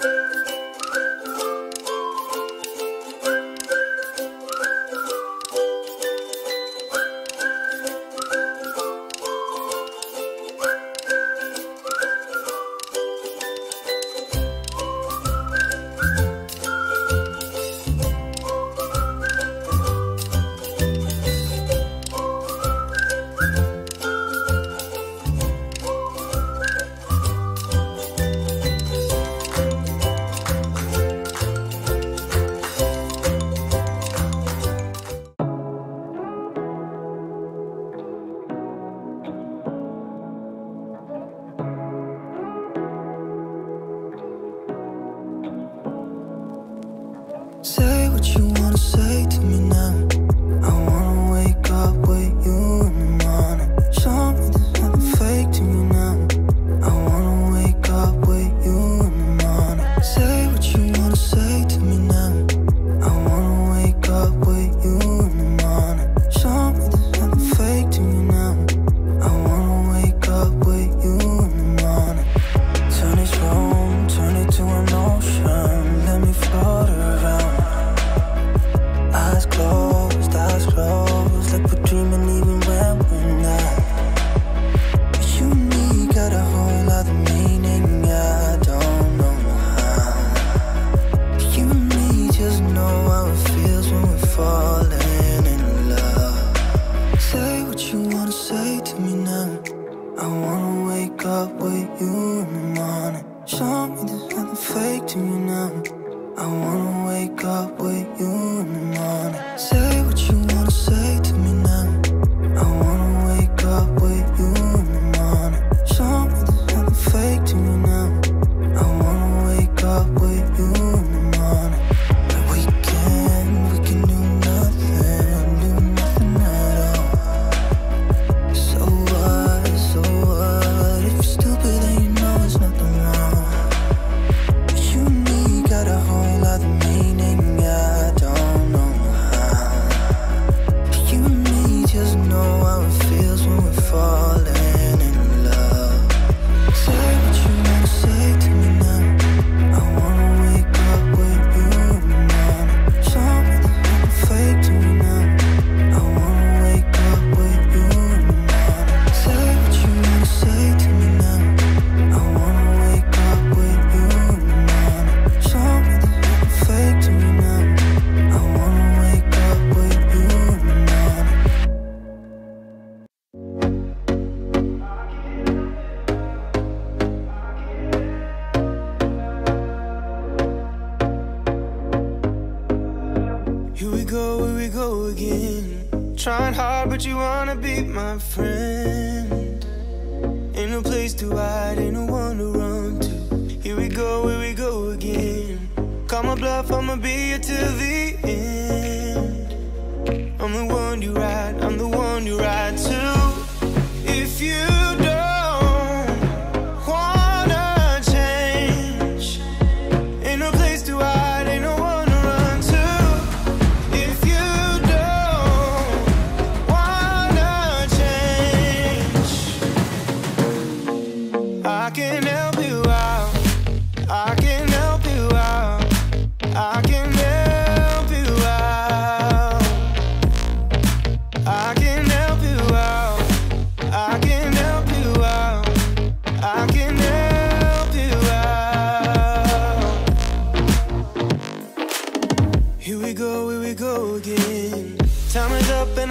Bye. Say eyes closed, eyes closed. Here we go, here we go again. Trying hard, but you wanna be my friend. Ain't no place to hide, ain't no one to run to. Here we go, here we go again. Call my bluff, I'ma be here till the end.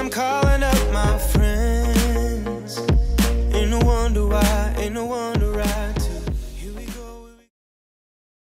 calling